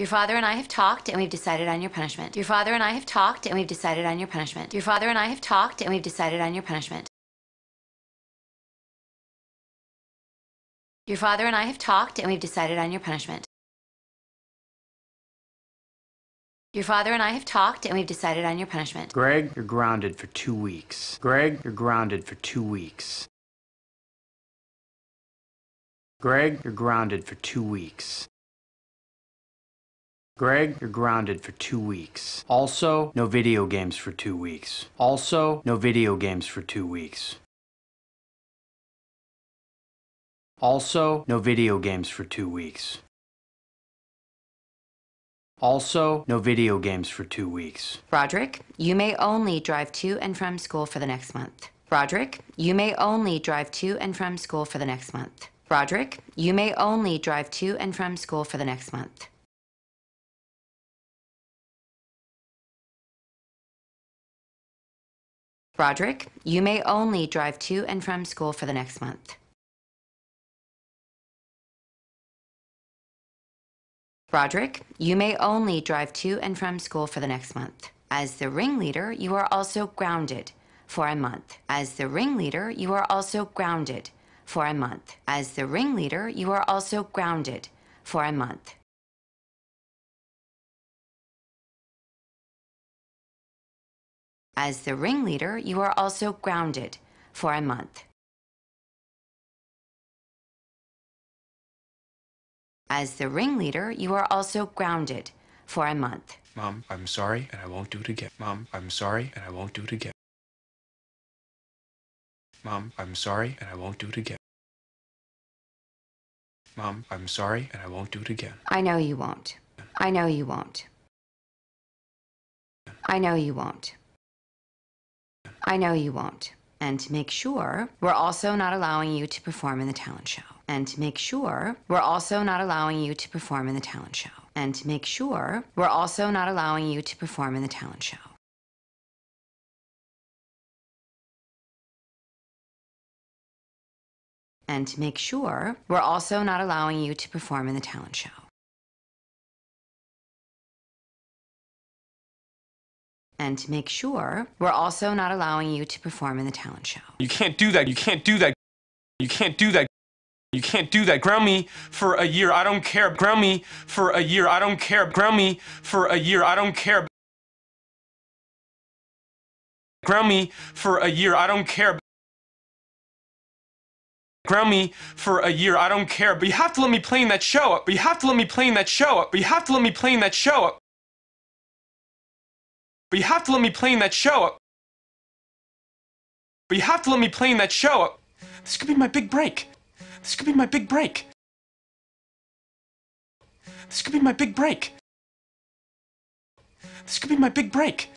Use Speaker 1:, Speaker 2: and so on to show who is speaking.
Speaker 1: Your father and I have talked and we've decided on your punishment. Your father and I have talked and we've decided on your punishment. Your father and I have talked and we've decided on your punishment. Your father and I have talked and we've decided on your punishment. Your father and I have talked and we've decided on your punishment.
Speaker 2: Greg, you're grounded for two weeks. Greg, you're grounded for two weeks. Greg, you're grounded for two weeks. Greg, you're grounded for two weeks. Also, no video games for two weeks. Also, no video games for two weeks. Also, no video games for two weeks. Also, no video games for two weeks.
Speaker 1: Roderick, you may only drive to and from school for the next month. Roderick, you may only drive to and from school for the next month. Roderick, you may only drive to and from school for the next month. Roderick, you may only drive to and from school for the next month. Roderick, you may only drive to and from school for the next month. As the ringleader, you are also grounded for a month. As the ringleader, you are also grounded for a month. As the ringleader, you are also grounded for a month. As the ringleader, you are also grounded for a month. As the ringleader, you are also grounded for a month.
Speaker 3: Mom, I'm sorry and I won't do it again. Mom, I'm sorry and I won't do it again. Mom, I'm sorry and I won't do it again. Mom, I'm sorry and I won't do it again.
Speaker 1: I know you won't. I know you won't. I know you won't. I know you won't. And to make sure, we're also not allowing you to perform in the talent show. And to make sure, we're also not allowing you to perform in the talent show. And to make sure, we're also not allowing you to perform in the talent show. And to make sure, we're also not allowing you to perform in the talent show. And to make sure, we're also not allowing you to perform in the talent show.
Speaker 3: You can't do that. You can't do that. You can't do that. You can't do that. Ground me for a year. I don't care. Ground me for a year. I don't care. Ground me for a year. I don't care. Ground me for a year. I don't care. Ground me for a year. I don't care. But you have to let me play in that show. But you have to let me play in that show. But you have to let me play in that show. But you have to let me play in that show. But you have to let me play in that show. This could be my big break. This could be my big break. This could be my big break. This could be my big break.